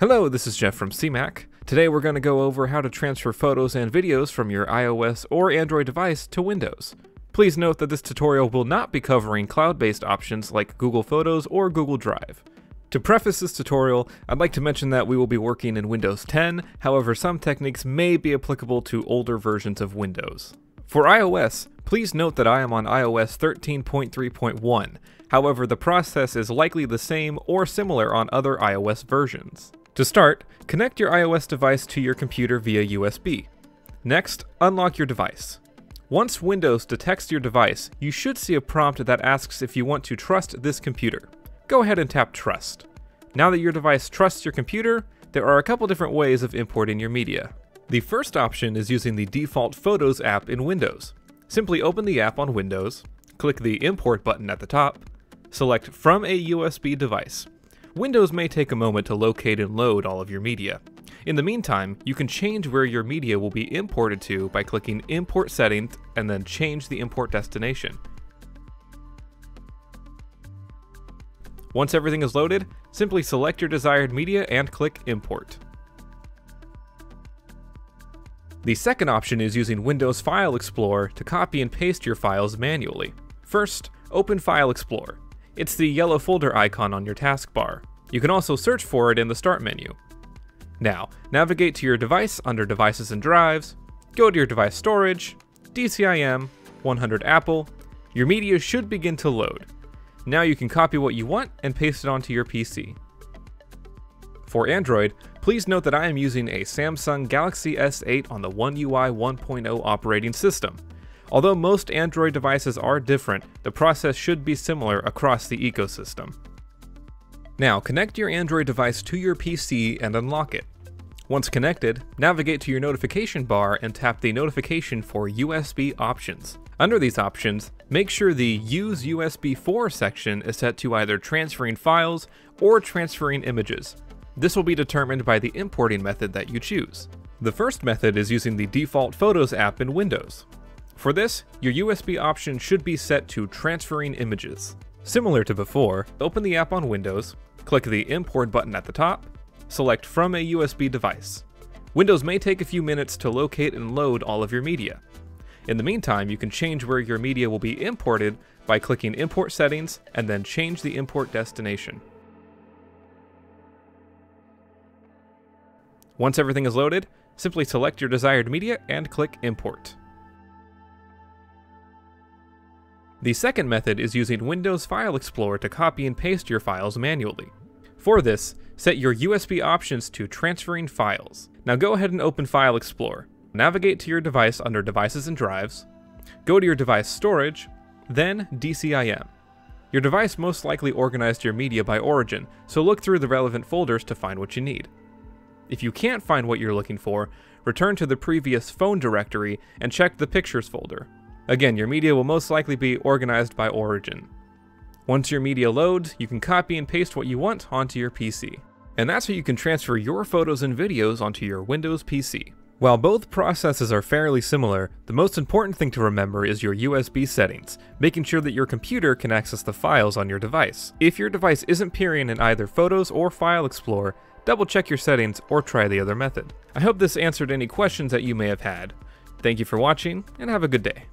Hello, this is Jeff from CMAC. Today we're going to go over how to transfer photos and videos from your iOS or Android device to Windows. Please note that this tutorial will not be covering cloud-based options like Google Photos or Google Drive. To preface this tutorial, I'd like to mention that we will be working in Windows 10, however some techniques may be applicable to older versions of Windows. For iOS, please note that I am on iOS 13.3.1, however the process is likely the same or similar on other iOS versions. To start, connect your iOS device to your computer via USB. Next, unlock your device. Once Windows detects your device, you should see a prompt that asks if you want to trust this computer. Go ahead and tap Trust. Now that your device trusts your computer, there are a couple different ways of importing your media. The first option is using the default Photos app in Windows. Simply open the app on Windows, click the Import button at the top, select From a USB device, Windows may take a moment to locate and load all of your media. In the meantime, you can change where your media will be imported to by clicking Import Settings and then change the import destination. Once everything is loaded, simply select your desired media and click Import. The second option is using Windows File Explorer to copy and paste your files manually. First, open File Explorer. It's the yellow folder icon on your taskbar. You can also search for it in the Start menu. Now, navigate to your device under Devices and Drives, go to your device storage, DCIM, 100 Apple, your media should begin to load. Now you can copy what you want and paste it onto your PC. For Android, please note that I am using a Samsung Galaxy S8 on the One UI 1.0 operating system. Although most Android devices are different, the process should be similar across the ecosystem. Now, connect your Android device to your PC and unlock it. Once connected, navigate to your notification bar and tap the notification for USB options. Under these options, make sure the Use USB for section is set to either transferring files or transferring images. This will be determined by the importing method that you choose. The first method is using the default Photos app in Windows. For this, your USB option should be set to transferring images. Similar to before, open the app on Windows, click the Import button at the top, select from a USB device. Windows may take a few minutes to locate and load all of your media. In the meantime, you can change where your media will be imported by clicking Import Settings and then change the import destination. Once everything is loaded, simply select your desired media and click Import. The second method is using Windows File Explorer to copy and paste your files manually. For this, set your USB options to Transferring Files. Now go ahead and open File Explorer. Navigate to your device under Devices and Drives, go to your device storage, then DCIM. Your device most likely organized your media by origin, so look through the relevant folders to find what you need. If you can't find what you're looking for, return to the previous phone directory and check the Pictures folder. Again, your media will most likely be organized by origin. Once your media loads, you can copy and paste what you want onto your PC. And that's how you can transfer your photos and videos onto your Windows PC. While both processes are fairly similar, the most important thing to remember is your USB settings, making sure that your computer can access the files on your device. If your device isn't peering in either Photos or File Explorer, double check your settings or try the other method. I hope this answered any questions that you may have had. Thank you for watching, and have a good day.